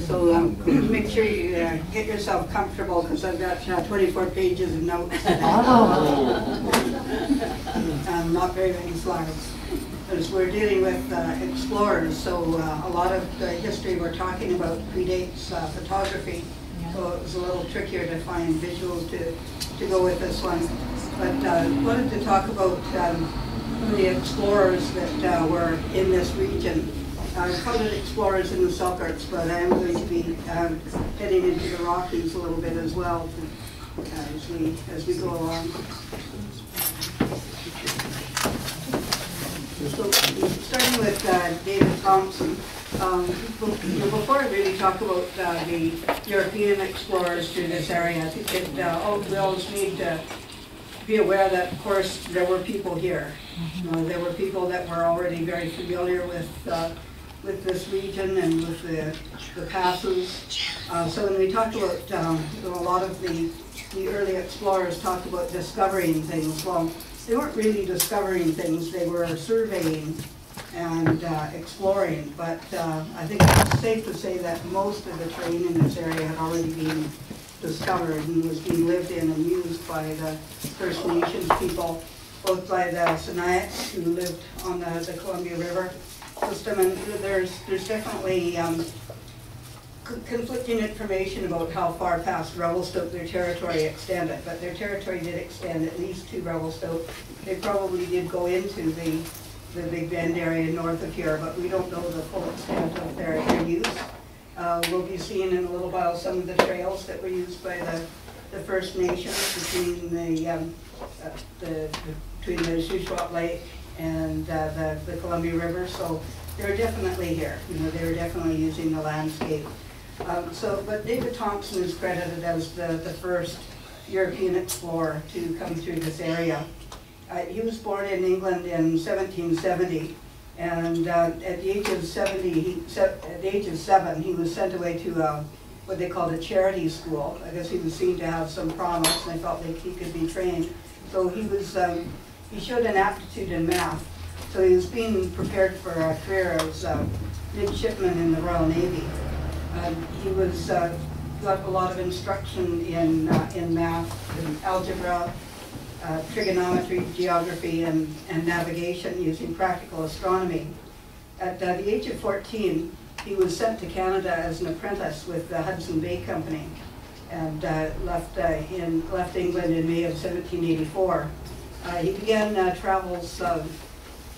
So um, make sure you uh, get yourself comfortable because I've got uh, 24 pages of notes. Um, Not very many slides. Because we're dealing with uh, explorers, so uh, a lot of the history we're talking about predates uh, photography. So it was a little trickier to find visuals to, to go with this one. But uh, wanted to talk about um, the explorers that uh, were in this region. Called explorers in the Selkirks, but I am going to be um, heading into the Rockies a little bit as well to, uh, as we as we go along. So, starting with uh, David Thompson, um, be- you know, before I really talk about uh, the European explorers to this area, I think it, uh, all- always need to be aware that, of course, there were people here. You know, there were people that were already very familiar with, uh, with this region and with the, the passes. Uh, so when we talk about, um, a lot of the, the early explorers talked about discovering things. Well, they weren't really discovering things, they were surveying and uh, exploring. But uh, I think it's safe to say that most of the terrain in this area had already been discovered and was being lived in and used by the First Nations people, both by the Sinixt who lived on the, the Columbia River system. And there's, there's definitely um, conflicting information about how far past Revelstoke their territory extended, but their territory did extend at least to Revelstoke. They probably did go into the, the Big Bend area north of here, but we don't know the full extent of their, their use. Uh, we'll be seeing in a little while some of the trails that were used by the, the First Nations between the, um, uh, the, between the Shuswap Lake and, uh, the, the Columbia River, so they're definitely here, you know, they're definitely using the landscape. Um, so, but David Thompson is credited as the, the first European explorer to come through this area. Uh, he was born in England in 1770, and uh, at the age of 70, he, at the age of seven, he was sent away to uh, what they called a charity school. I guess he was seen to have some promise, and they felt that he could be trained. So he was, um, he showed an aptitude in math. So he was being prepared for a career as a midshipman in the Royal Navy. Uh, he was uh, got a lot of instruction in uh, in math, algebra, uh, trigonometry, geography, and, and navigation using practical astronomy. At uh, the age of 14, he was sent to Canada as an apprentice with the Hudson Bay Company and uh, left, uh, in, left England in May of 1784. Uh, he began uh, travels uh,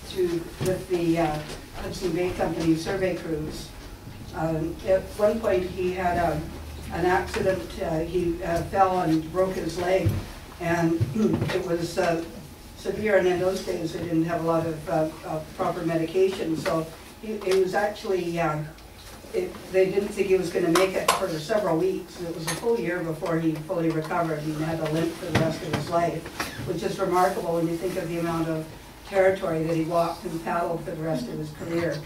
through, with the uh, Hudson Bay Company survey crews. Um, At one point, he had a, an accident, he fell and broke his leg, and it was severe, and in those days, they didn't have a lot of proper medication, so it was actually, it, they didn't think he was gonna make it for several weeks. It was a full year before he fully recovered, He had a limp for the rest of his life, which is remarkable when you think of the amount of territory that he walked and paddled for the rest of his career.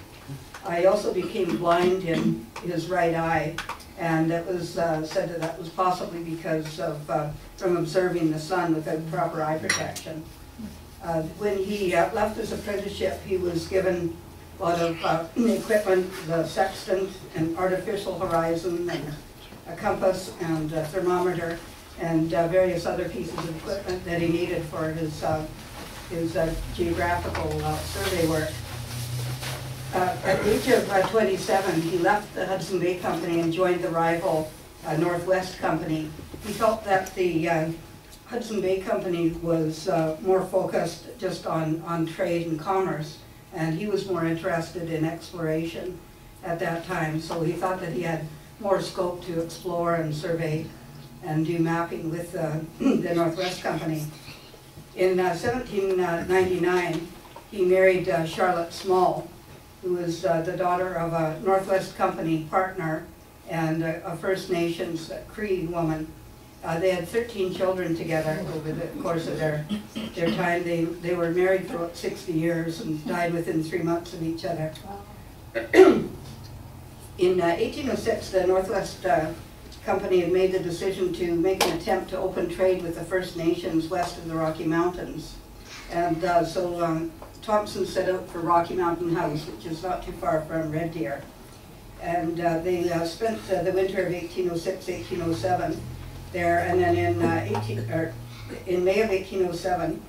I also became blind in his right eye, and it was uh, said that that was possibly because of, uh, from observing the sun without proper eye protection. Uh, When he uh, left his apprenticeship, he was given lot of uh, equipment, the sextant, an artificial horizon, and a compass, and a thermometer, and uh, various other pieces of equipment that he needed for his, uh, his uh, geographical uh, survey work. Uh, At the age of uh, 27, he left the Hudson Bay Company and joined the rival Northwest Company. He felt that the Hudson Bay Company was more focused just on, on trade and commerce, and he was more interested in exploration at that time. So he thought that he had more scope to explore and survey and do mapping with uh, the Northwest Company. In uh, 1799, he married uh, Charlotte Small, who was uh, the daughter of a Northwest Company partner and a a First Nations Cree woman. Uh, They had 13 children together over the course of their, their time. They, they were married for about 60 years and died within three months of each other. In uh, 1806, the Northwest uh, Company had made the decision to make an attempt to open trade with the First Nations west of the Rocky Mountains. And uh, so um, Thompson set out for Rocky Mountain House, which is not too far from Red Deer. And uh, they uh, spent the winter of 1806, 1807 there, and then in uh, 18, or in May of 1807,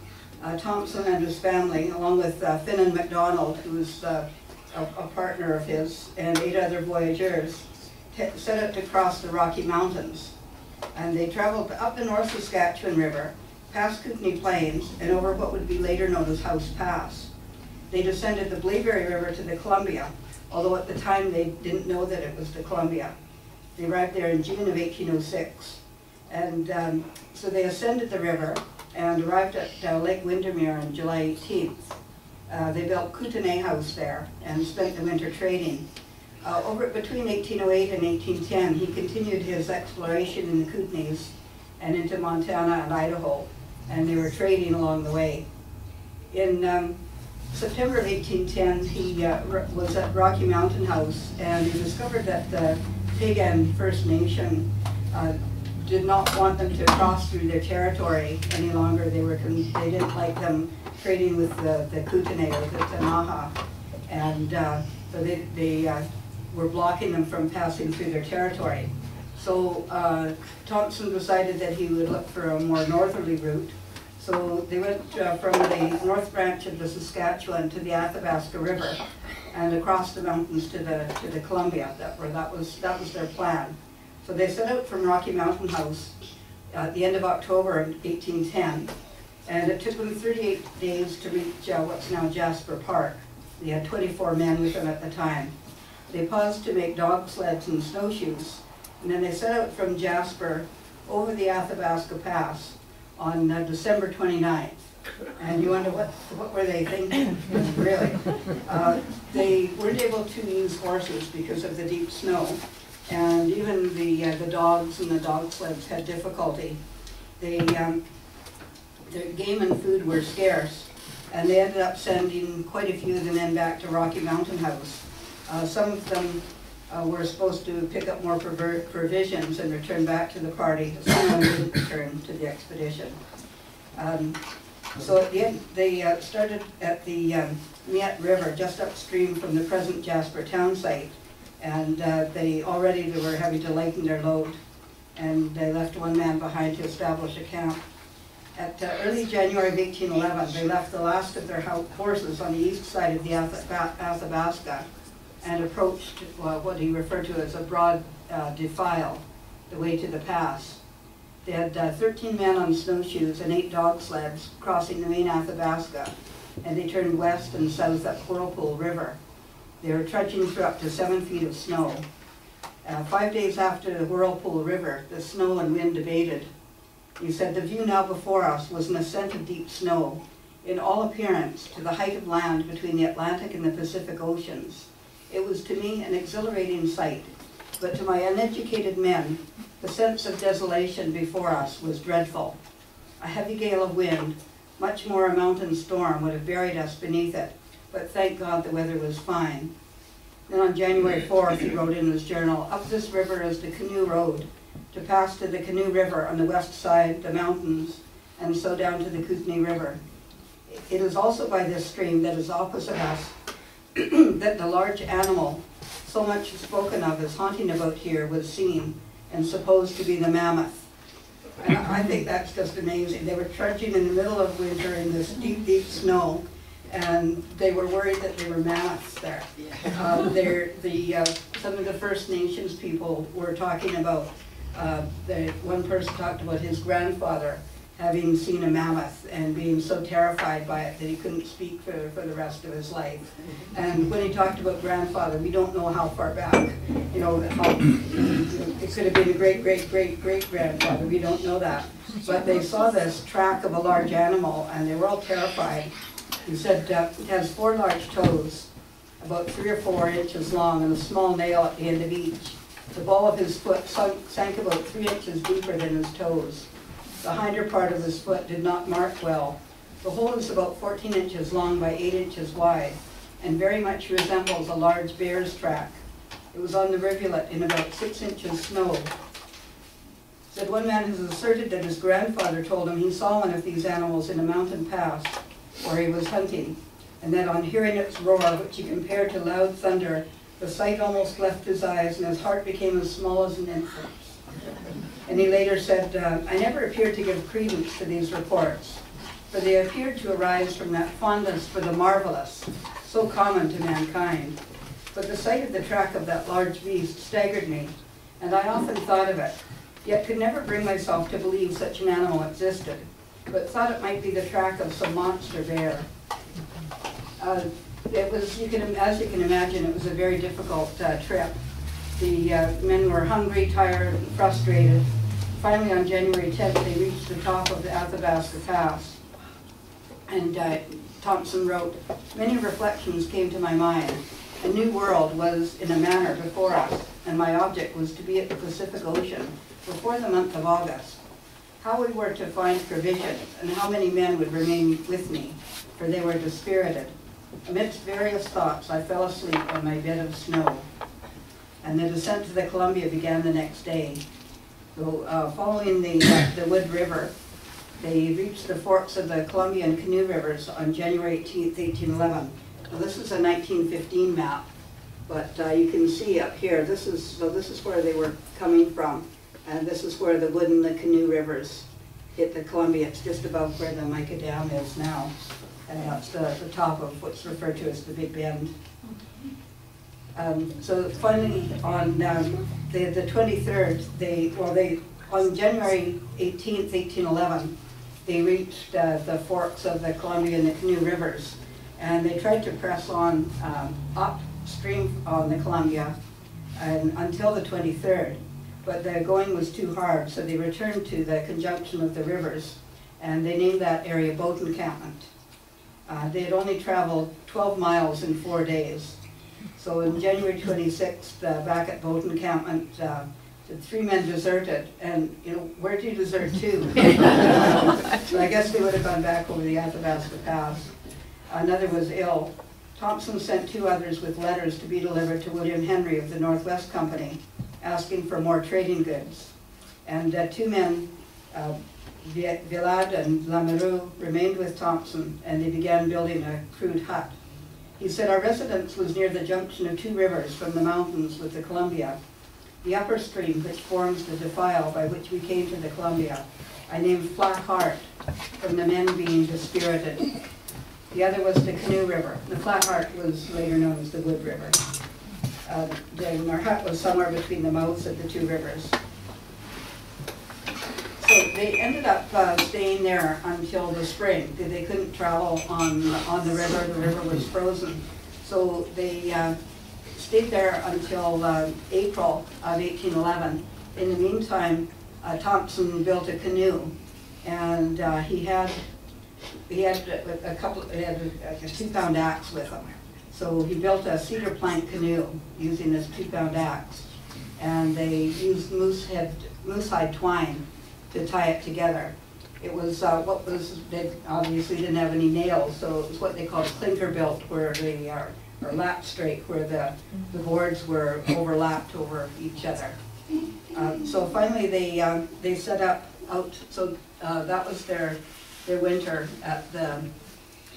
uh, Thompson and his family, along with uh, Finnan MacDonald, who was uh, a, a partner of his, and eight other voyageurs, set out to cross the Rocky Mountains. And they traveled up the North Saskatchewan River, past Kootenay Plains, and over what would be later known as Howse Pass. They descended the Blaeberry River to the Columbia, although at the time they didn't know that it was the Columbia. They arrived there in June of 1806. And um, so they ascended the river and arrived at uh, Lake Windermere on July 18th. Uh, they built Kootenay House there and spent the winter trading. Uh, over between 1808 and 1810, he continued his exploration in the Kootenays and into Montana and Idaho, and they were trading along the way. In um, September of 1810, he uh, was at Rocky Mountain House, and he discovered that the Peigan First Nation uh, did not want them to cross through their territory any longer. They were, they didn't like them trading with the, the Kootenai or the Ktunaxa. And uh, so they, they uh, were blocking them from passing through their territory. So uh, Thompson decided that he would look for a more northerly route. So they went uh, from the north branch of the Saskatchewan to the Athabasca River and across the mountains to the, to the Columbia. That, that, was, that was their plan. So they set out from Rocky Mountain House at the end of October of 1810, and it took them 38 days to reach uh, what's now Jasper Park. They had 24 men with them at the time. They paused to make dog sleds and snowshoes, and then they set out from Jasper over the Athabasca Pass on uh, December 29th. And you wonder, what, what were they thinking, really? Uh, They weren't able to use horses because of the deep snow, and even the, uh, the dogs and the dog sleds had difficulty. They, um, their game and food were scarce, and they ended up sending quite a few of the men back to Rocky Mountain House. Uh, some of them uh, were supposed to pick up more provisions and return back to the party. Some didn't return to the expedition. Um, so at the end, they uh, started at the um, Miette River, just upstream from the present Jasper town site. And uh, they already they were having to lighten their load. And they left one man behind to establish a camp. At uh, early January of 1811, they left the last of their horses on the east side of the Athabasca and approached uh, what he referred to as a broad uh, defile, the way to the pass. They had uh, 13 men on snowshoes and eight dog sleds crossing the main Athabasca, and they turned west and south up Whirlpool River. They were trudging through up to seven feet of snow. Uh, five days after the Whirlpool River, the snow and wind abated. He said, The view now before us was an ascent of deep snow, in all appearance to the height of land between the Atlantic and the Pacific Oceans. It was to me an exhilarating sight, but to my uneducated men, the sense of desolation before us was dreadful. A heavy gale of wind, much more a mountain storm, would have buried us beneath it, but thank God the weather was fine. Then on January 4th, he wrote in his journal, Up this river is the canoe road, to pass to the Canoe River on the west side, the mountains, and so down to the Kootenai River. It is also by this stream that is opposite us that the large animal, so much spoken of as haunting about here, was seen and supposed to be the mammoth. And I think that's just amazing. They were trudging in the middle of winter in this deep, deep snow, and they were worried that there were mammoths there. Uh, there, the, uh, some of the First Nations people were talking about, uh, the, one person talked about his grandfather having seen a mammoth and being so terrified by it that he couldn't speak for, for the rest of his life. And when he talked about grandfather, we don't know how far back, you know, how, it could have been a great, great, great, great grandfather, we don't know that. But they saw this track of a large animal and they were all terrified. He said uh, it has four large toes, about three or four inches long and a small nail at the end of each. The ball of his foot sunk, sank about three inches deeper than his toes. The hinder part of his foot did not mark well. The hole is about 14 inches long by 8 inches wide and very much resembles a large bear's track. It was on the rivulet in about 6 inches snow. Said one man has asserted that his grandfather told him he saw one of these animals in a mountain pass where he was hunting, and that on hearing its roar, which he compared to loud thunder, The sight almost left his eyes, and his heart became as small as an infant's. And he later said, uh, I never appeared to give credence to these reports, for they appeared to arise from that fondness for the marvelous, so common to mankind. But the sight of the track of that large beast staggered me, and I often thought of it, yet could never bring myself to believe such an animal existed, but thought it might be the track of some monster bear. Uh, It was, you can, as you can imagine, it was a very difficult uh, trip. The uh, men were hungry, tired, and frustrated. Finally, on January 10th, they reached the top of the Athabasca Pass. And uh, Thompson wrote, Many reflections came to my mind. A new world was in a manner before us, and my object was to be at the Pacific Ocean before the month of August. How we were to find provisions, and how many men would remain with me, for they were dispirited. Amidst various thoughts, I fell asleep on my bed of snow, and the descent to the Columbia began the next day. So, uh, following the, the Wood River, they reached the forks of the Columbia and Canoe Rivers on January 18, 1811. Now, this is a 1915 map, but uh, you can see up here, this is, so this is where they were coming from, and this is where the Wood and the Canoe Rivers hit the Columbia. It's just above where the Mica Dam is now, and that's the, the top of what's referred to as the Big Bend. Um, so finally, on um, the, the 23rd, they, well, they, on January 18th, 1811, they reached uh, the forks of the Columbia and the Canoe Rivers. And they tried to press on um, upstream on the Columbia and, until the 23rd. But the going was too hard, so they returned to the conjunction of the rivers. And they named that area Boat Encampment. Uh, they had only traveled 12 miles in four days. So on January 26th, uh, back at Boat Encampment, uh, the three men deserted, and, you know, where do you desert to? So I guess they would have gone back over the Athabasca Pass. Another was ill. Thompson sent two others with letters to be delivered to William Henry of the Northwest Company, asking for more trading goods. And uh, two men, uh, Vi- Villard and Lamoureux, remained with Thompson, and they began building a crude hut. He said, Our residence was near the junction of two rivers from the mountains with the Columbia. The upper stream, which forms the defile by which we came to the Columbia, I named Flat Heart, from the men being dispirited. The other was the Canoe River. The Flat Heart was later known as the Wood River. Uh, Then our hut was somewhere between the mouths of the two rivers. So they ended up uh, staying there until the spring, because they couldn't travel on, on the river, the river was frozen. So they uh, stayed there until uh, April of 1811. In the meantime, uh, Thompson built a canoe, and uh, he had, he had a couple, he had a a two-pound axe with him. So he built a cedar plank canoe using this two-pound axe, and they used moose head, moose hide twine to tie it together. It was uh, what was, they obviously didn't have any nails, so it was what they called clinker built, where the, uh, or lapstrake, where the, the boards were overlapped over each other. Uh, So finally, they, uh, they set up out, so that was their, their winter at the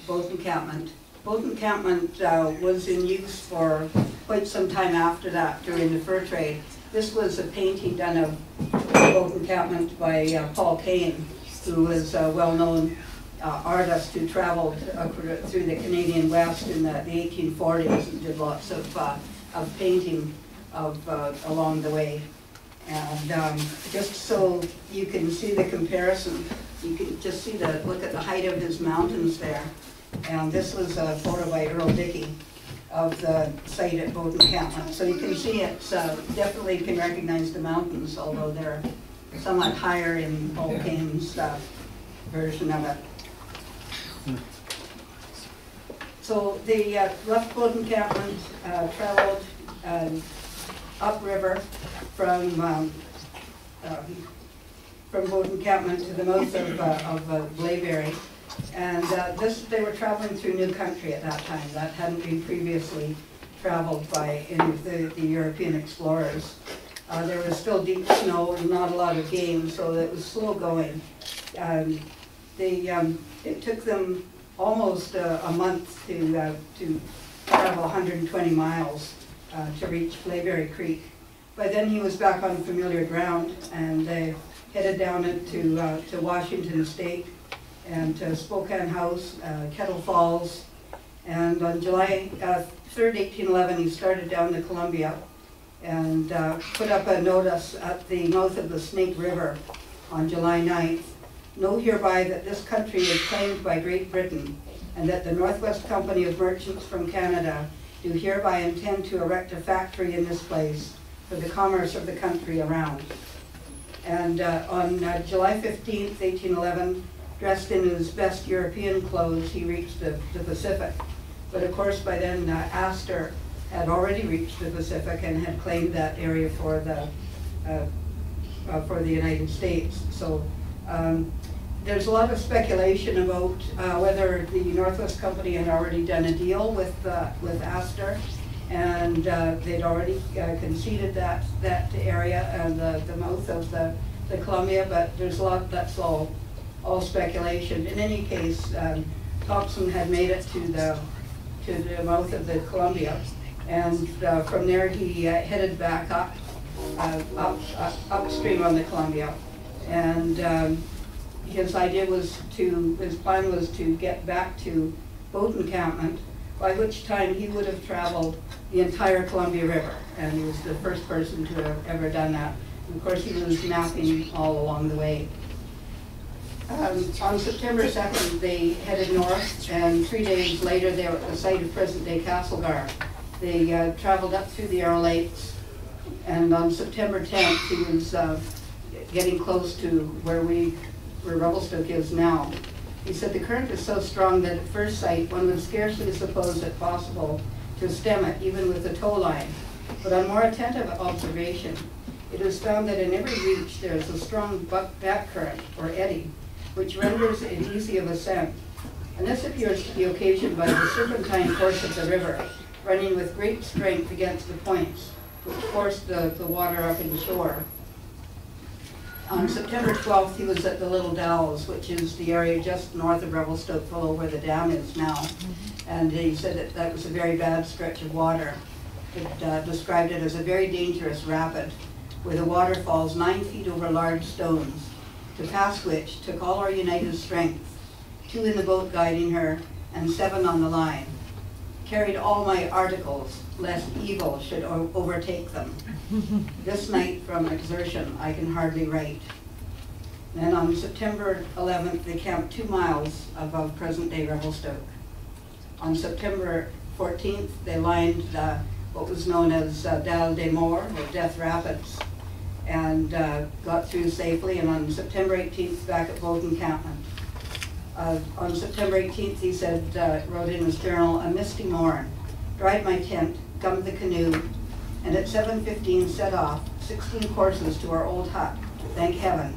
boat encampment. Boat encampment uh, was in use for quite some time after that during the fur trade. This was a painting done of boat encampment by uh, Paul Kane, who was a well-known uh, artist who traveled through the Canadian West in the the 1840s and did lots of, uh, of painting of, uh, along the way. And um, just so you can see the comparison, you can just see the, look at the height of his mountains there. And this was a photo by Earl Dickey of the site at Boat Encampment. So you can see it's, uh, definitely can recognize the mountains, although they're somewhat higher in Paul Kane's uh, version of it. So they uh, left Boat Encampment, uh, traveled um, upriver from, um, um, from Boat Encampment to the mouth of, uh, of uh, Blaeberry. And uh, this, they were traveling through new country at that time. That hadn't been previously traveled by any of the, the European explorers. Uh, there was still deep snow and not a lot of game, so it was slow going. Um, they, um, it took them almost a month to, uh, to travel 120 miles. uh, to reach Blaeberry Creek. By then, he was back on familiar ground, and they headed down into, uh, to Washington State and to Spokane House, uh, Kettle Falls. And on July uh, 3rd, 1811, he started down the Columbia and uh, put up a notice at the mouth of the Snake River on July 9th. Know hereby that this country is claimed by Great Britain and that the Northwest Company of Merchants from Canada do hereby intend to erect a factory in this place for the commerce of the country around. And uh, on uh, July 15th, 1811, dressed in his best European clothes, he reached the, the Pacific. But of course, by then, uh, Astor had already reached the Pacific and had claimed that area for the, uh, uh, for the United States. So um, there's a lot of speculation about uh, whether the Northwest Company had already done a deal with, uh, with Astor and uh, they'd already conceded that, that area and the, the mouth of the, the Columbia, but there's a lot, that's all, all speculation. In any case, um, Thompson had made it to the, to the mouth of the Columbia, and uh, from there he uh, headed back up, uh, up, up, upstream on the Columbia. And um, his idea was to, his plan was to get back to boat encampment, by which time he would have traveled the entire Columbia River, and he was the first person to have ever done that. And of course, he was mapping all along the way. Um, on September 2nd, they headed north, and three days later, they were at the site of present-day Castlegar. They uh, traveled up through the Arrow Lakes, and on September 10th, he was uh, getting close to where we, where Revelstoke is now. He said the current is so strong that at first sight, one would scarcely suppose it possible to stem it, even with a tow line. But on more attentive observation, it is found that in every reach there is a strong back current, or eddy, which renders it easy of ascent. And this appears to be occasioned by the serpentine course of the river, running with great strength against the points, which force the, the water up inshore. On September 12th, he was at the Little Dalles, which is the area just north of Revelstoke below where the dam is now. And he said that that was a very bad stretch of water. It uh, described it as a very dangerous rapid, where the water falls nine feet over large stones, to pass which took all our united strength, two in the boat guiding her, and seven on the line. Carried all my articles, lest evil should overtake them. This night from exertion I can hardly write. Then on September 11th, they camped two miles above present-day Revelstoke. On September 14th, they lined uh, what was known as uh, Dalles des Morts, or Death Rapids, and uh, got through safely. And on September 18th, back at Boat Encampment. Uh, on September 18th, he said, uh, wrote in his journal, a misty morn, dried my tent, gummed the canoe, and at 7.15 set off, 16 courses to our old hut, thank heaven.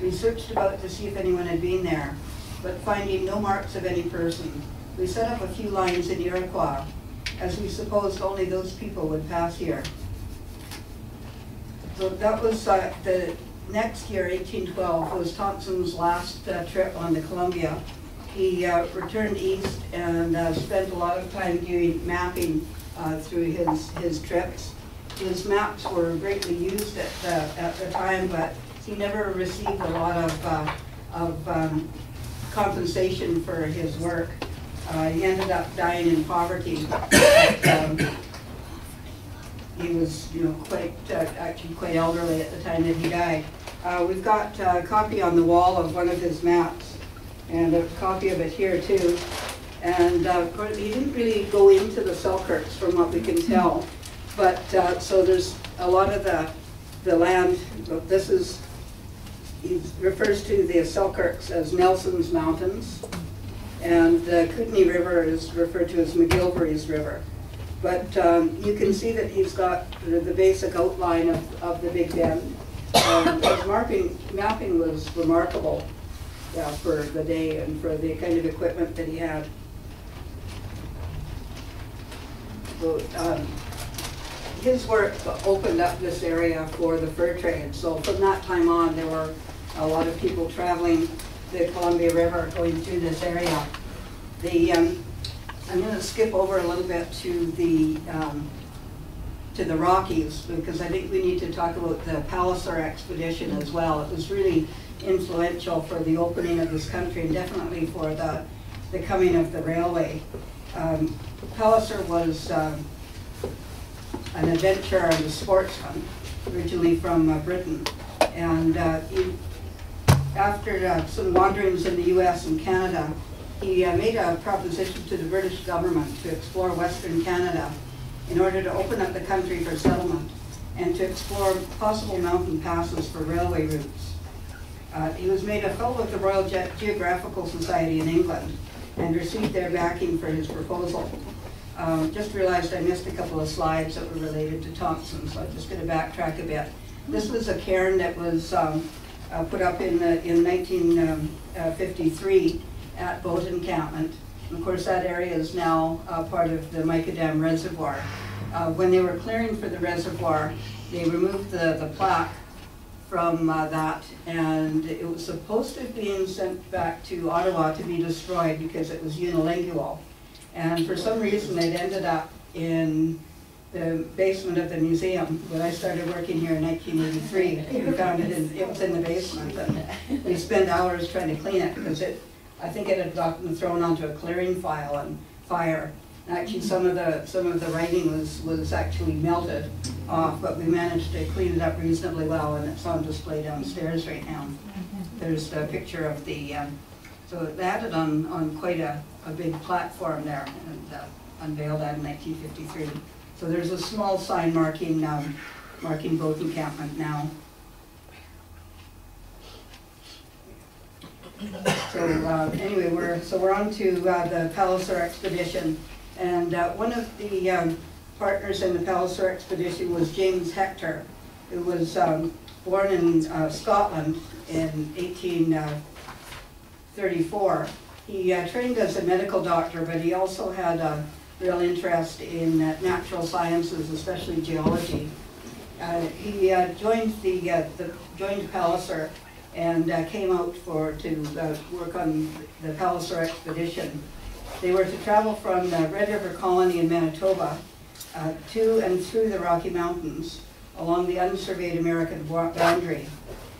We searched about to see if anyone had been there, but finding no marks of any person, we set up a few lines in Iroquois, as we supposed only those people would pass here. So that was uh, the next year, 1812, was Thompson's last uh, trip on the Columbia. He uh, returned east and uh, spent a lot of time doing mapping uh, through his, his trips. His maps were greatly used at the, at the time, but he never received a lot of, uh, of um, compensation for his work. He ended up dying in poverty. Um, he was, you know, quite, uh, actually quite elderly at the time that he died. Uh, we've got a copy on the wall of one of his maps, and a copy of it here too. And uh, he didn't really go into the Selkirks from what we can tell. But uh, so there's a lot of the, the land, this is, he refers to the Selkirks as Nelson's Mountains. And the Kootenai River is referred to as McGillivray's River. But um, you can see that he's got the, basic outline of, of the Big Bend. Um, his mapping, mapping was remarkable yeah, for the day and for the kind of equipment that he had. So, um, his work opened up this area for the fur trade. So from that time on, there were a lot of people traveling the Columbia River going through this area. The, um, I'm going to skip over a little bit to the um, to the Rockies, because I think we need to talk about the Palliser expedition as well. It was really influential for the opening of this country and definitely for the, the coming of the railway. Um, Palliser was um, an adventurer and a sportsman, originally from uh, Britain. And uh, he, after uh, some wanderings in the US and Canada, he uh, made a proposition to the British government to explore Western Canada in order to open up the country for settlement and to explore possible mountain passes for railway routes. Uh, he was made a fellow of the Royal Ge Geographical Society in England and received their backing for his proposal. Um, just realized I missed a couple of slides that were related to Thompson, so I'm just going to backtrack a bit. This was a cairn that was um, uh, put up in, uh, in 1953 um, uh, at Boat Encampment. And of course, that area is now uh, part of the Mica Dam Reservoir. Uh, when they were clearing for the reservoir, they removed the, the plaque from uh, that, and it was supposed to have been sent back to Ottawa to be destroyed because it was unilingual. And for some reason, it ended up in the basement of the museum. When I started working here in 1983, we found it in, it was in the basement, and we spent hours trying to clean it because it, I think it had gotten thrown onto a clearing file and fire. Actually, some of the some of the writing was was actually melted off, but we managed to clean it up reasonably well, and it's on display downstairs right now. There's a picture of the, um, so they had it on on quite a, a big platform there, and uh, unveiled that in 1953. So there's a small sign marking um, marking boat encampment now. So uh, anyway, we're so we're on to uh, the Palliser expedition. And uh, one of the um, partners in the Palliser expedition was James Hector, who was um, born in uh, Scotland in 1834. He uh, trained as a medical doctor, but he also had a real interest in uh, natural sciences, especially geology. Uh, he uh, joined the, the joined Palliser and came out for to work on the Palliser expedition they were to travel from the Red River Colony in Manitoba uh, to and through the Rocky Mountains along the unsurveyed American boundary.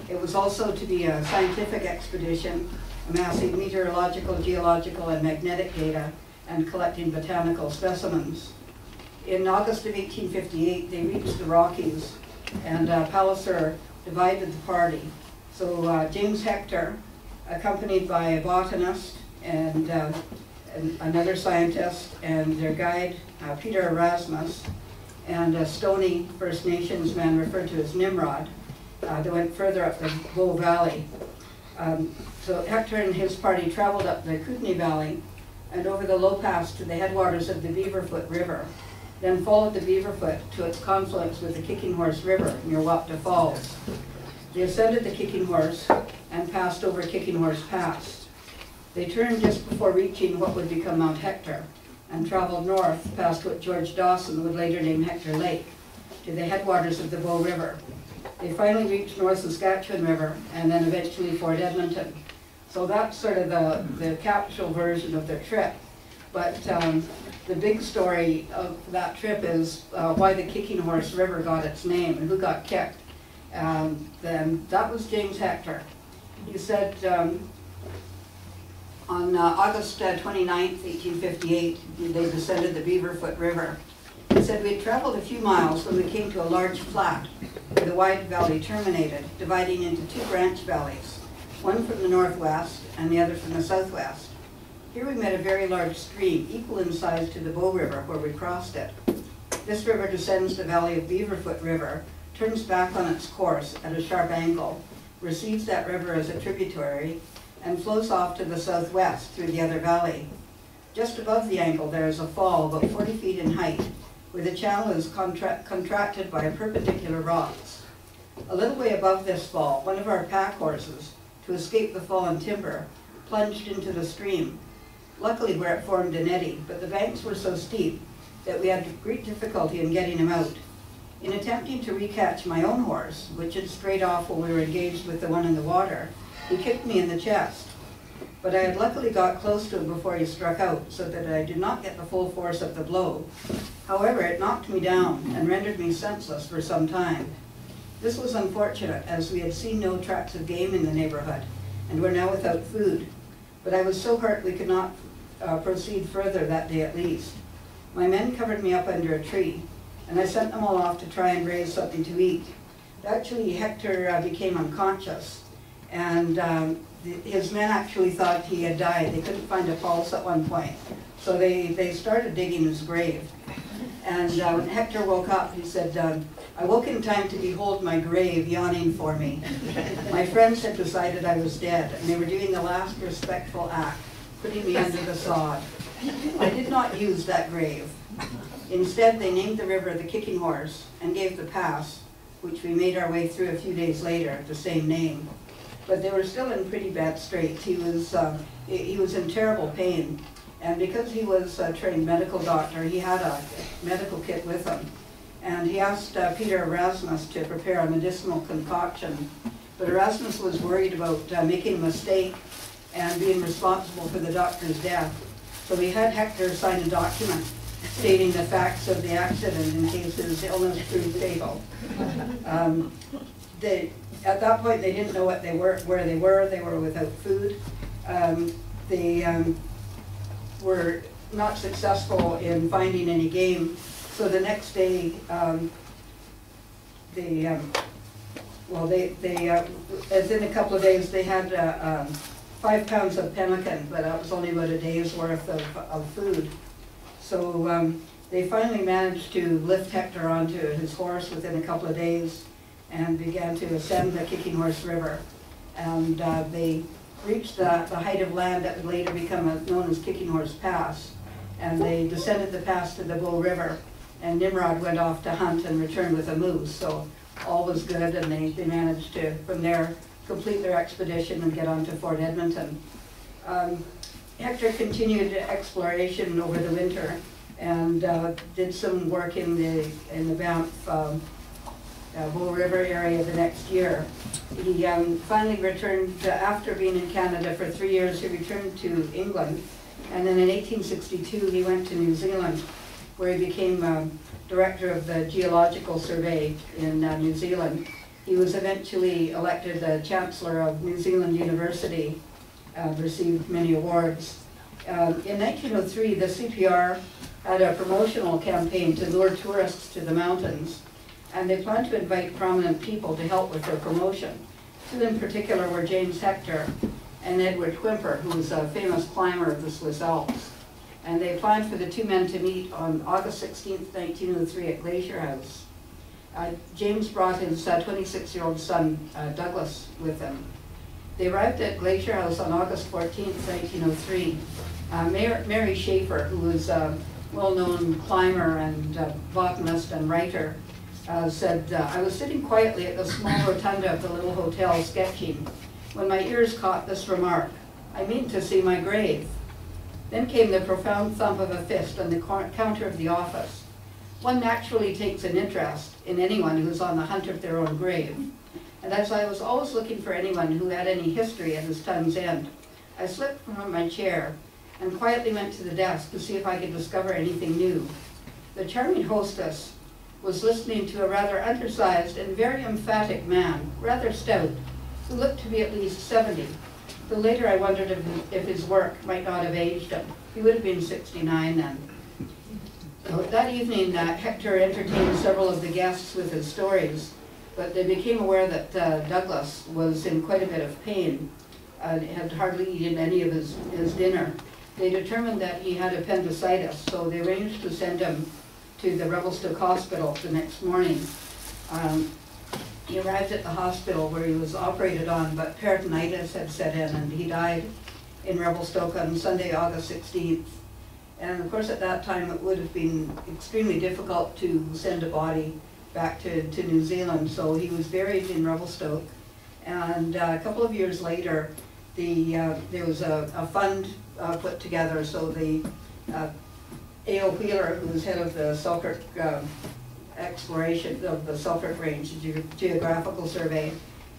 It was also to be a scientific expedition amassing meteorological, geological, and magnetic data and collecting botanical specimens. In August of 1858, they reached the Rockies and uh, Palliser divided the party. So uh, James Hector, accompanied by a botanist and uh, another scientist and their guide, uh, Peter Erasmus, and a Stoney First Nations man referred to as Nimrod. Uh, they went further up the Bow Valley. Um, so Hector and his party traveled up the Kootenay Valley and over the low pass to the headwaters of the Beaverfoot River, then followed the Beaverfoot to its confluence with the Kicking Horse River near Wapta Falls. They ascended the Kicking Horse and passed over Kicking Horse Pass. They turned just before reaching what would become Mount Hector and traveled north past what George Dawson would later name Hector Lake to the headwaters of the Bow River. They finally reached North Saskatchewan River and then eventually Fort Edmonton. So that's sort of the, the capsule version of their trip. But um, the big story of that trip is uh, why the Kicking Horse River got its name and who got kicked. Um, then that was James Hector. He said um, on uh, August uh, 29, 1858, they descended the Beaverfoot River. He said, we had traveled a few miles when we came to a large flat where the wide valley terminated, dividing into two branch valleys, one from the northwest and the other from the southwest. Here we met a very large stream, equal in size to the Bow River where we crossed it. This river descends the valley of Beaverfoot River, turns back on its course at a sharp angle, receives that river as a tributary, and flows off to the southwest through the other valley. Just above the angle there is a fall about 40 feet in height, where the channel is contra contracted by perpendicular rocks. A little way above this fall, one of our pack horses, to escape the fallen timber, plunged into the stream, luckily where it formed an eddy, but the banks were so steep that we had great difficulty in getting him out. In attempting to recatch my own horse, which had strayed off while we were engaged with the one in the water, he kicked me in the chest. but I had luckily got close to him before he struck out so that I did not get the full force of the blow. However, it knocked me down and rendered me senseless for some time. This was unfortunate as we had seen no tracks of game in the neighborhood and were now without food. But I was so hurt we could not uh, proceed further that day at least. My men covered me up under a tree and I sent them all off to try and raise something to eat. Actually, Hector uh, became unconscious and um, his men actually thought he had died. They couldn't find a pulse at one point. So they, they started digging his grave. And uh, when Hector woke up, he said, um, I woke in time to behold my grave yawning for me. my friends had decided I was dead, and they were doing the last respectful act, putting me under the sod. I did not use that grave. Instead, they named the river the Kicking Horse and gave the pass, which we made our way through a few days later, the same name but they were still in pretty bad straits. He was, uh, he was in terrible pain. And because he was a trained medical doctor, he had a medical kit with him. And he asked uh, Peter Erasmus to prepare a medicinal concoction. But Erasmus was worried about uh, making a mistake and being responsible for the doctor's death. So he had Hector sign a document stating the facts of the accident in case his illness proved fatal. Um, they, at that point, they didn't know what they were, where they were. They were without food. Um, they um, were not successful in finding any game. So the next day, um, they, um, well, they, they uh, as in a couple of days, they had uh, um, five pounds of pemmican, but that was only about a day's worth of, of food. So um, they finally managed to lift Hector onto his horse within a couple of days and began to ascend the Kicking Horse River. And uh, they reached the, the height of land that would later become a, known as Kicking Horse Pass. And they descended the pass to the Bow River. And Nimrod went off to hunt and returned with a moose. So all was good, and they, they managed to, from there, complete their expedition and get on to Fort Edmonton. Um, Hector continued exploration over the winter and uh, did some work in the in the Banff um, uh, Bull River area the next year. He um, finally returned, uh, after being in Canada for three years, he returned to England. And then in 1862, he went to New Zealand, where he became uh, director of the Geological Survey in uh, New Zealand. He was eventually elected the Chancellor of New Zealand University, uh, received many awards. Um, in 1903, the CPR had a promotional campaign to lure tourists to the mountains and they planned to invite prominent people to help with their promotion. Two in particular were James Hector and Edward Whymper, who was a famous climber of the Swiss Alps. And they planned for the two men to meet on August 16, 1903 at Glacier House. Uh, James brought his 26-year-old uh, son, uh, Douglas, with him. They arrived at Glacier House on August 14, 1903. Uh, Mary, Schäffer, who was a well-known climber and uh, botanist and writer, uh, said, uh, I was sitting quietly at the small rotunda of the little hotel sketching when my ears caught this remark, I mean to see my grave. Then came the profound thump of a fist on the counter of the office. One naturally takes an interest in anyone who's on the hunt of their own grave. And as I was always looking for anyone who had any history at his time's end, I slipped from my chair and quietly went to the desk to see if I could discover anything new. The charming hostess was listening to a rather undersized and very emphatic man, rather stout, who looked to be at least 70. Though later I wondered if, if his work might not have aged him. He would have been 69 then. So that evening, uh, Hector entertained several of the guests with his stories, but they became aware that uh, Douglas was in quite a bit of pain and had hardly eaten any of his, his dinner. They determined that he had appendicitis, so they arranged to send him to the Revelstoke Hospital the next morning. Um, he arrived at the hospital where he was operated on, but peritonitis had set in and he died in Revelstoke on Sunday, August 16th. And of course at that time it would have been extremely difficult to send a body back to, to New Zealand, so he was buried in Revelstoke. And uh, a couple of years later, the, uh, there was a, a fund uh, put together, so the uh, A.O. Wheeler, who was head of the Selkirk um, exploration of the Selkirk Range Ge Geographical Survey,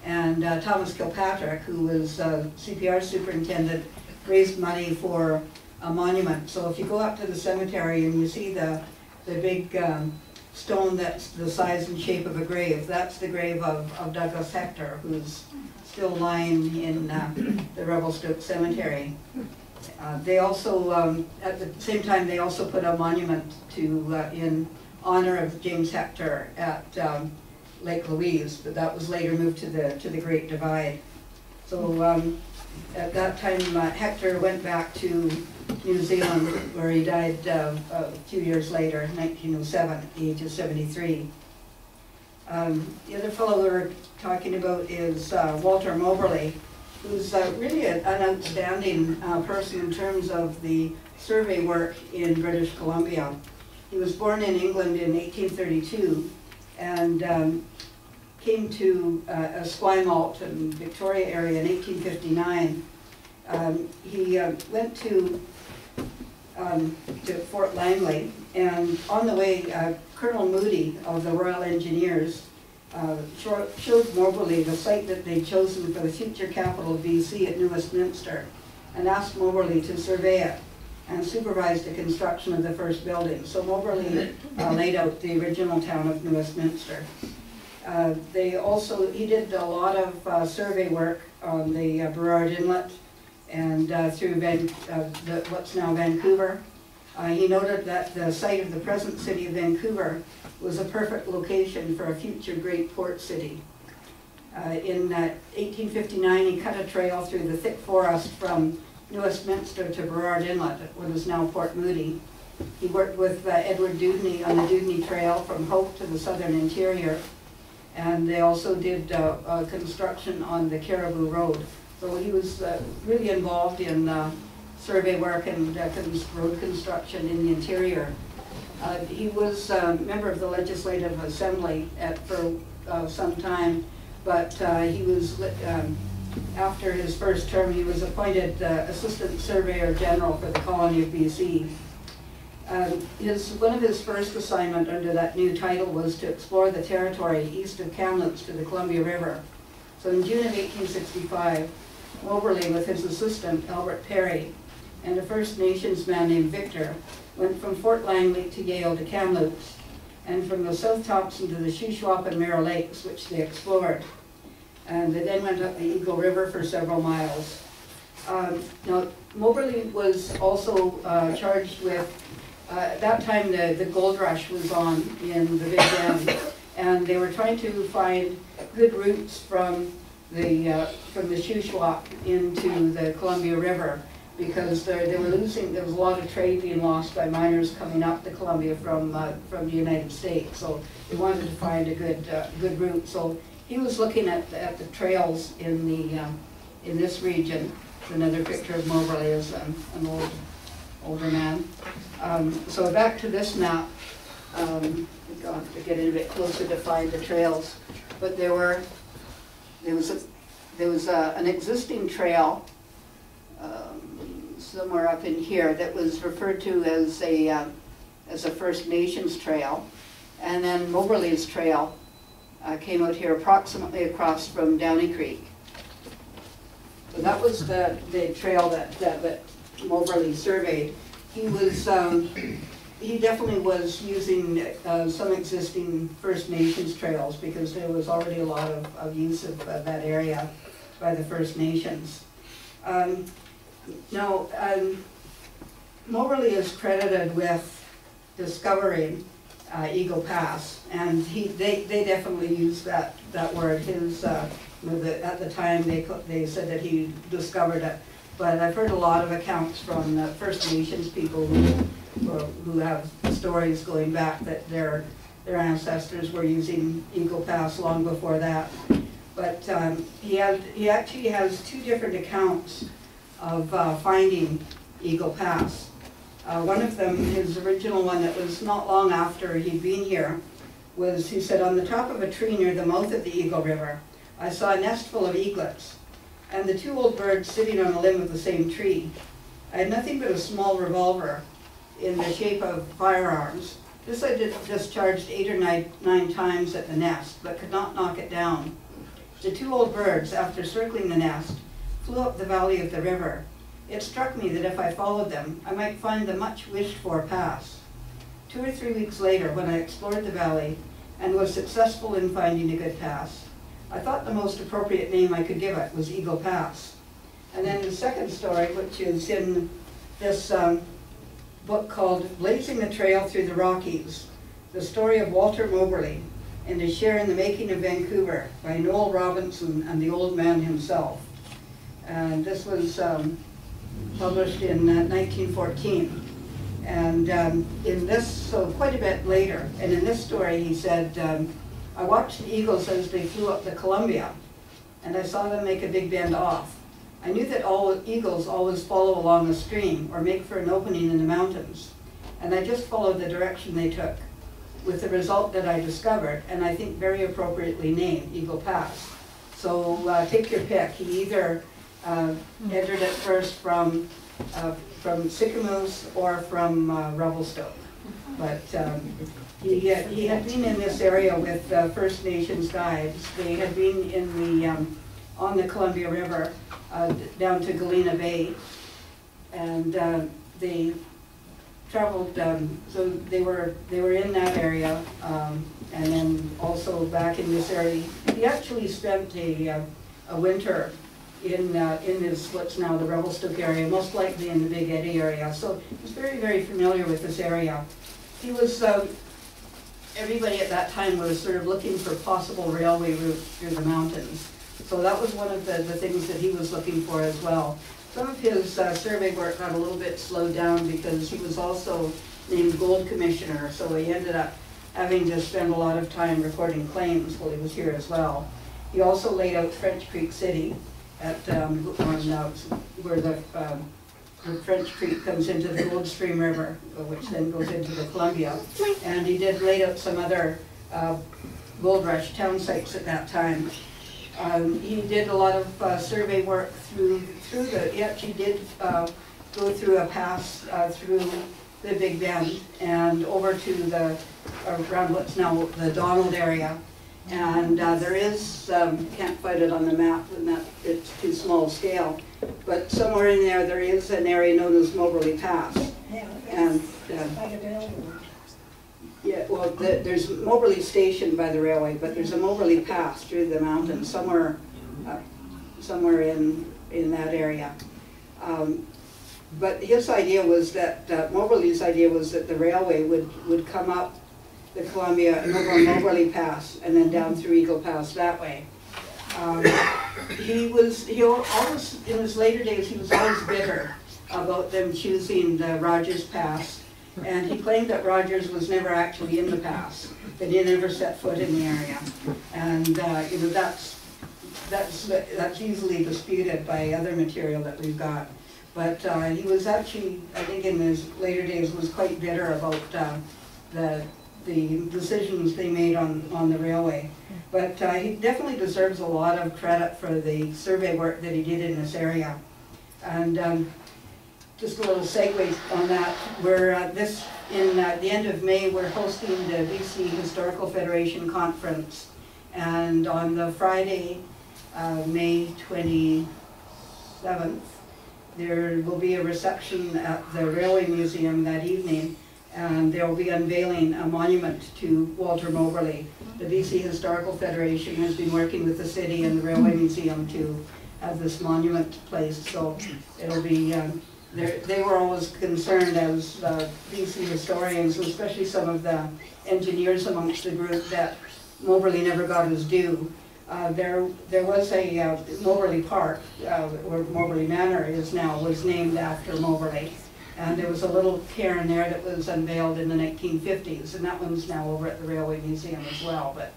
and uh, Thomas Kilpatrick, who was uh, CPR superintendent, raised money for a monument. So if you go up to the cemetery and you see the, the big um, stone that's the size and shape of a grave, that's the grave of, of Douglas Hector, who's still lying in uh, the Revelstoke Cemetery. Uh, They also, um, at the same time, they also put a monument to, uh, in honor of James Hector at um, Lake Louise, but that was later moved to the, to the Great Divide. So um, at that time, uh, Hector went back to New Zealand, where he died uh, a few years later, 1907, at the age of 73. Um, The other fellow we were talking about is uh, Walter Moberly, who's uh, really an outstanding uh, person in terms of the survey work in British Columbia. He was born in England in 1832 and um, came to uh, Esquimalt in Victoria area in 1859. Um, He uh, went to um, to Fort Langley, and on the way, uh, Colonel Moody of the Royal Engineers uh, showed Moberly the site that they'd chosen for the future capital of BC at New Westminster, and asked Moberly to survey it and supervise the construction of the first building. So Moberly uh, laid out the original town of New Westminster. Uh, They also, he did a lot of uh, survey work on the uh, Burrard Inlet and uh, through Van, uh, the- what's now Vancouver. He noted that the site of the present city of Vancouver was a perfect location for a future great port city. In uh, 1859, he cut a trail through the thick forest from New Westminster to Burrard Inlet, what is now Port Moody. He worked with Edward Dewdney on the Dewdney Trail from Hope to the southern interior. And they also did uh, uh, construction on the Cariboo Road. So he was uh, really involved in uh, survey work and uh, road construction in the interior. Uh, He was a member of the Legislative Assembly at, for some time, but he was, um, after his first term, he was appointed Assistant Surveyor General for the colony of BC. Um, His, one of his first assignment under that new title was to explore the territory east of Kamloops to the Columbia River. So in June of 1865, Moberly with his assistant Albert Perry and a First Nations man named Victor went from Fort Langley to Yale to Kamloops and from the South Thompson to the Shuswap and Mara Lakes, which they explored. And they then went up the Eagle River for several miles. Um, Now, Moberly was also uh, charged with, uh, at that time, the, the gold rush was on in the Big Bend. And they were trying to find good routes from the, uh, from the Shuswap into the Columbia River. Because they, were losing, there was a lot of trade being lost by miners coming up the Columbia from, uh, from the United States. So they wanted to find a good, uh, good route. So he was looking at, the- at the trails in the, um, in this region. Another picture of Moberly as an, an old, older man. Um, so back to this map, um, we got to get in a bit closer to find the trails. But there were, there was, a there was a, an existing trail, um, somewhere up in here that was referred to as a, uh, as a First Nations trail. And then Moberly's trail uh, came out here approximately across from Downie Creek. So that was the, the trail that, that, that Moberly surveyed. He was, um, he definitely was using, uh, some existing First Nations trails because there was already a lot of, of use of, of that area by the First Nations. Um, now, um, Moberly is credited with discovering uh, Eagle Pass, and he, they, they definitely used that, that word. His, uh, at the time, they, they said that he discovered it. But I've heard a lot of accounts from the First Nations people who, who- have stories going back that their, their ancestors were using Eagle Pass long before that. But um, he had, he actually has two different accounts of uh, finding Eagle Pass. Uh, One of them, his original one that was not long after he'd been here, was, he said, on the top of a tree near the mouth of the Eagle River, I saw a nest full of eaglets, and the two old birds sitting on a limb of the same tree. I had nothing but a small revolver in the shape of firearms. This I did discharged eight or nine, nine times at the nest, but could not knock it down. The two old birds, after circling the nest, flew up the valley of the river, it struck me that if I followed them, I might find the much wished-for pass. Two or three weeks later, when I explored the valley and was successful in finding a good pass, I thought the most appropriate name I could give it was Eagle Pass. And then the second story, which is in this um, book called Blazing the Trail Through the Rockies, the story of Walter Moberly and his share in the making of Vancouver by Noel Robinson and the old man himself. And this was um, published in uh, 1914. And um, in this, so quite a bit later, and in this story he said, um, I watched the eagles as they flew up the Columbia, and I saw them make a big bend off. I knew that all eagles always follow along a stream or make for an opening in the mountains, and I just followed the direction they took, with the result that I discovered, and I think very appropriately named, Eagle Pass. So uh, take your pick. He either uh, entered it first from, uh, from Sicamous or from uh, Revelstoke. But um, he, had- he had been in this area with uh, First Nations guides. They had been in the, um, on the Columbia River uh, down to Galena Bay. And uh, they traveled, um, so they were, they were in that area. um, And then also back in this area. He actually spent a, uh, a winter in, uh, in this, what's now the Revelstoke area, most likely in the Big Eddy area. So he's very, very familiar with this area. He was, um, everybody at that time was sort of looking for possible railway routes through the mountains. So that was one of the, the things that he was looking for as well. Some of his uh, survey work got a little bit slowed down because he was also named gold commissioner, so he ended up having to spend a lot of time recording claims while he was here as well. He also laid out French Creek City at, um, on, uh, where the, um, where French Creek comes into the Gold Stream River, which then goes into the Columbia. And he did lay out some other uh, gold rush town sites at that time. Um, He did a lot of uh, survey work through, through the, he actually did uh, go through a pass uh, through the Big Bend and over to the, around what's now the Donald area. And uh, there is, um, can't find it on the map, and that, it's too small scale, but somewhere in there, there is an area known as Moberly Pass. Yeah, And, uh, yeah, well, the- there's Moberly Station by the railway, but there's a Moberly Pass through the mountains somewhere, uh, somewhere in, in that area. Um, But his idea was that, uh, Moberly's idea was that the railway would, would come up the Columbia and over Moberly Pass and then down through Eagle Pass that way. Um, He was, he always, in his later days, he was always bitter about them choosing the Rogers Pass. And he claimed that Rogers was never actually in the pass, that he never set foot in the area. And, uh, you know, that's, that's, that's easily disputed by other material that we've got. But uh, he was actually, I think in his later days, was quite bitter about uh, the, the decisions they made on, on the railway. But uh, he definitely deserves a lot of credit for the survey work that he did in this area. And um, just a little segue on that, we're, uh, this, in uh, the end of May, we're hosting the BC Historical Federation Conference. And on the Friday, uh, May twenty-seventh, there will be a reception at the Railway Museum that evening, and they will be unveiling a monument to Walter Moberly. The BC Historical Federation has been working with the city and the Railway Museum to have this monument placed, so it'll be, um, they were always concerned as uh, BC historians, especially some of the engineers amongst the group, that Moberly never got his due. Uh, There, there was a uh, Moberly Park, uh, where Moberly Manor is now, was named after Moberly. And there was a little cairn there that was unveiled in the 1950s, and that one's now over at the Railway Museum as well. But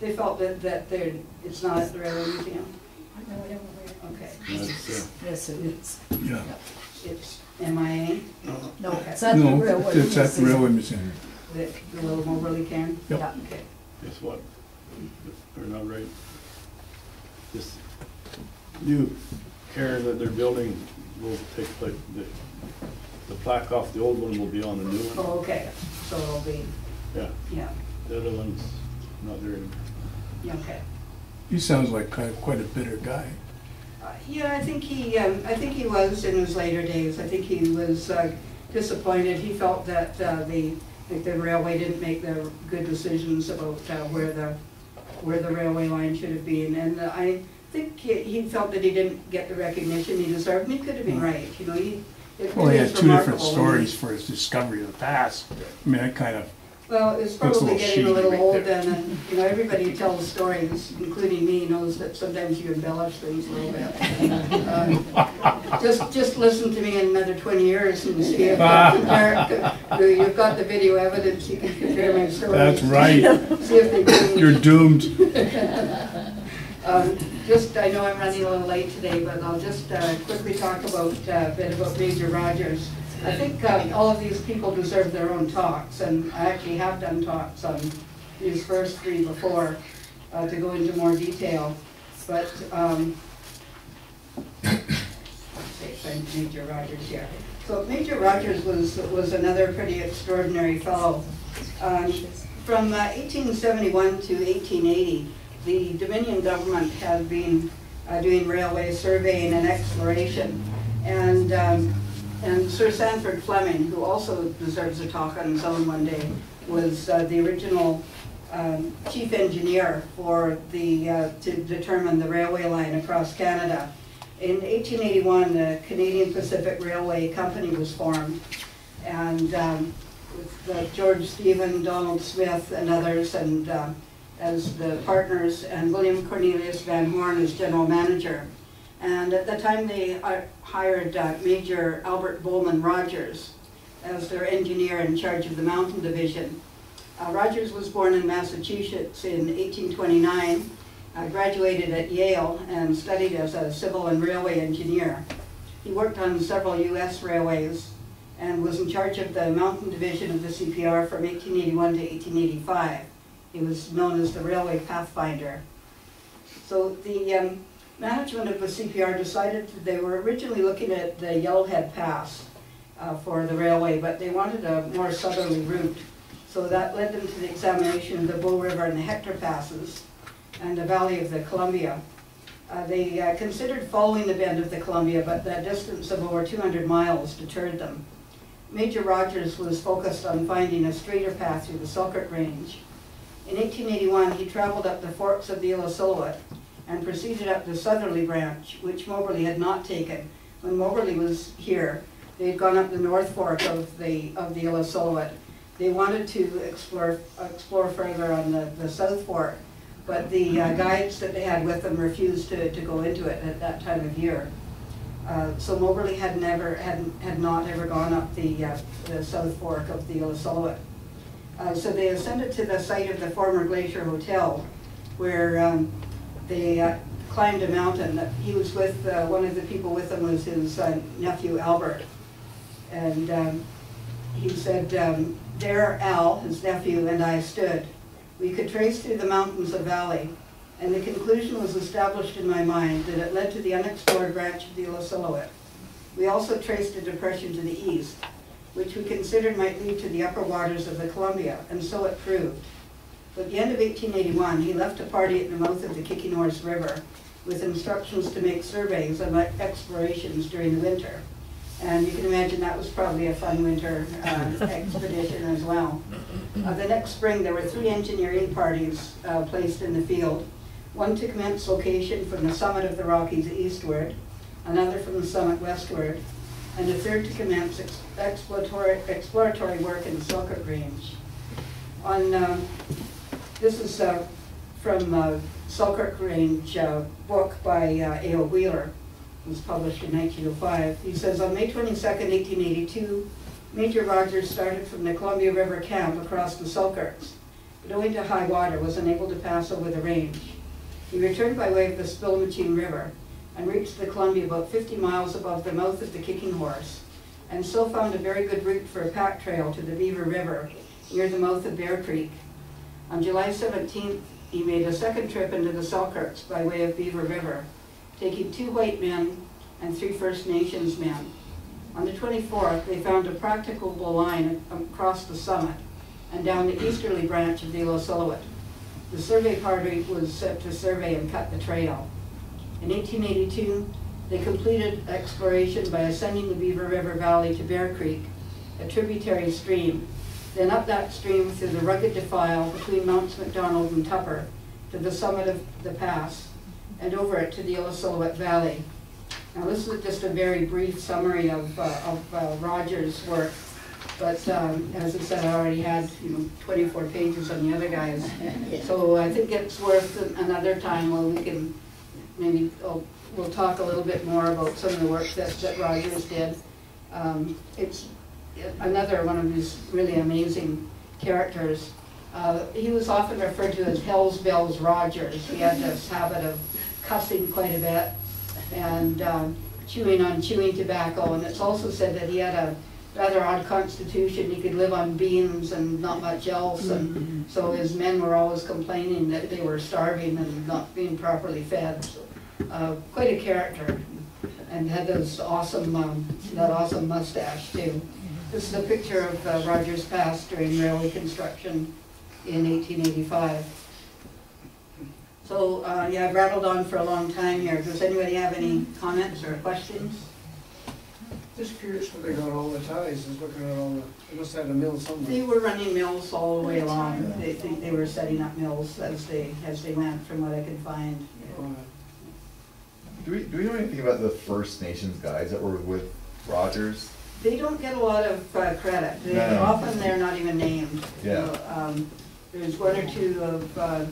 they felt that, that they're, it's not at the Railway Museum? Okay. That's, Yes, it is. Yeah, It's MIA, No, it's at the no, railway. it's at the railway museum. the, the little Moberly cairn? Yep. Yeah. Okay. Guess what? They're not right. This new cairn that they're building will take place, the, the plaque off the old one will be on the new one. Oh, okay, so it'll be, Yeah, yeah, the other one's not there anymore. yeah, okay. He sounds like ki- quite a bitter guy. Uh, Yeah, I think he, um, I think he was in his later days. I think he was uh, disappointed. He felt that uh, the, that the railway didn't make the good decisions about uh, where the, where the railway line should have been. And uh, I think he he felt that he didn't get the recognition he deserved, and he could have been right, you know, he. It Well, he really had is two different remarkable stories for his discovery of the past. I mean, that kind of, Well, it's Looks a probably little getting a little right old there. then, and, you know, everybody who tells stories, including me, knows that sometimes you embellish things a little bit. Um, Just, just listen to me in another twenty years and see if, compare- you've got the video evidence, you can compare my stories. that's right. See if they. You're doomed. Um, Just, I know I'm running a little late today, but I'll just uh, quickly talk about, uh, a bit about Major Rogers. I think um, all of these people deserve their own talks, and I actually have done talks on these first three before, uh, to go into more detail. But, um, Major Rogers here. So Major Rogers was, was another pretty extraordinary fellow. Um, From uh, 1871 to 1880, the Dominion government had been uh, doing railway surveying and exploration. And, um, and Sir Sandford Fleming, who also deserves a talk on his own one day, was uh, the original um, chief engineer for the, uh, to determine the railway line across Canada. In 1881, the Canadian Pacific Railway Company was formed, and um, with uh, George Stephen, Donald Smith, and others, and uh, as the partners, and William Cornelius Van Horne as general manager. And at the time, they hired uh, Major Albert Bowman Rogers as their engineer in charge of the Mountain Division. Uh, Rogers was born in Massachusetts in 1829, uh, graduated at Yale, and studied as a civil and railway engineer. He worked on several U.S. railways and was in charge of the Mountain Division of the CPR from 1881 to 1885. He was known as the Railway Pathfinder. So the um, management of the CPR decided that they were originally looking at the Yellowhead Pass uh, for the railway, but they wanted a more southerly route. So that led them to the examination of the Bow River and the Hector Passes and the Valley of the Columbia. Uh, They uh, considered following the bend of the Columbia, but the distance of over 200 miles deterred them. Major Rogers was focused on finding a straighter path through the Selkirk Range. In 1881, he traveled up the forks of the Illecillewaet and proceeded up the southerly branch, which Moberly had not taken. When Moberly was here, they had gone up the north fork of the, of the Illecillewaet. They wanted to explore, explore further on the, the south fork, but the uh, guides that they had with them refused to, to go into it at that time of year. Uh, So Moberly had never, had, had not ever gone up the, uh, the south fork of the Illecillewaet. Uh, So they ascended to the site of the former Glacier Hotel, where um, they uh, climbed a mountain. He was with, uh, one of the people with him was his uh, nephew Albert. And um, he said, um, there Al, his nephew, and I stood. We could trace through the mountains a valley, and the conclusion was established in my mind that it led to the unexplored branch of the Illecillewaet. We also traced a depression to the east, which we considered might lead to the upper waters of the Columbia, and so it proved. At the end of 1881, he left a party at the mouth of the Kicking River with instructions to make surveys and explorations during the winter. And you can imagine that was probably a fun winter uh, expedition as well. Uh, The next spring, there were three engineering parties uh, placed in the field. One to commence location from the summit of the Rockies eastward, another from the summit westward, and a third to commence ex- exploratory, exploratory work in the Selkirk Range. On, um, this is uh, from uh, Selkirk Range uh, book by uh, A.O. Wheeler. It was published in 1905. He says, on May 22, 1882, Major Rogers started from the Columbia River camp across the Selkirks, but owing to high water, was unable to pass over the range. He returned by way of the Spillimacheen River and reached the Columbia about 50 miles above the mouth of the Kicking Horse, and so found a very good route for a pack trail to the Beaver River near the mouth of Bear Creek. On July 17th, he made a second trip into the Selkirks by way of Beaver River, taking two white men and three First Nations men. On the 24th, they found a practicable line across the summit and down the easterly branch of the Illecillewaet. The survey party was set to survey and cut the trail. In 1882, They completed exploration by ascending the Beaver River Valley to Bear Creek, a tributary stream, then up that stream through the rugged defile between Mounts Macdonald and Tupper to the summit of the pass, and over it to the Illecillewaet Valley. Now, this is just a very brief summary of, uh, of uh, Roger's work, but um, as I said, I already had, you know, twenty-four pages on the other guys. So I think it's worth another time when we can, maybe, oh, we'll talk a little bit more about some of the work that, that Rogers did. Um, It's another one of his really amazing characters. Uh, He was often referred to as Hell's Bells Rogers. He had this habit of cussing quite a bit and um, chewing on chewing tobacco. And it's also said that he had a rather odd constitution. He could live on beans and not much else. And so his men were always complaining that they were starving and not being properly fed. So, uh, Quite a character. And had those awesome, um, that awesome mustache too. This is a picture of uh, Rogers Pass during railway construction in 1885. So, uh, yeah, I've rattled on for a long time here. Does anybody have any comments or questions? Just curious where they got all the ties, just looking at all the, they must have had a mill somewhere. They were running mills all the way along. They, they they were setting up mills as they, as they went, from what I could find. Uh, Do we, do we know anything about the First Nations guys that were with Rogers? They don't get a lot of uh, credit. They- No. Often they're not even named. Yeah. Um, There's one or two of, uh,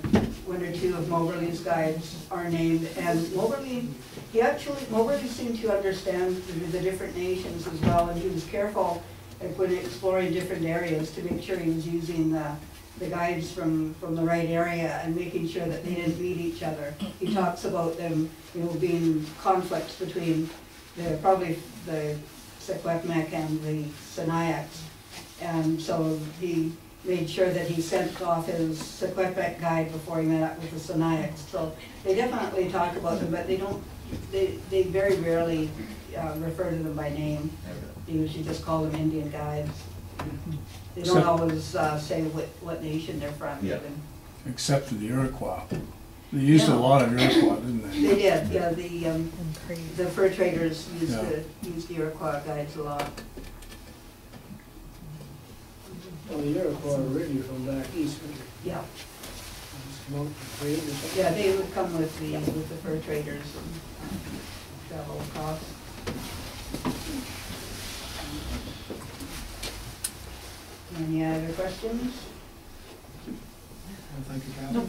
one or two of Moberly's guides are named, and Moberly, he actually, Moberly seemed to understand the the different nations as well, and he was careful like, when exploring different areas to make sure he was using the, the guides from, from the right area and making sure that they didn't meet each other. He talks about them, you know, being conflicts between the, probably the Secwepemc and the Sinixt. And so he made sure that he sent off his Secwepemc guide before he met up with the Sinixt. So they definitely talk about them, but they don't, they, they very rarely uh, refer to them by name. They usually just call them Indian guides. They don't So- always uh, say what, what nation they're from Yeah. even. except for the Iroquois. They used a Yeah. lot of Iroquois, didn't they? They did, yeah, the, um, the fur traders used Yeah. the, used the Iroquois guides a lot. Well, the Iroquois are originally from back east, weren't they? Yeah, Just and trade or something. yeah, they would come with the, with the fur traders and um, travel across. Any other questions? Thank you, No.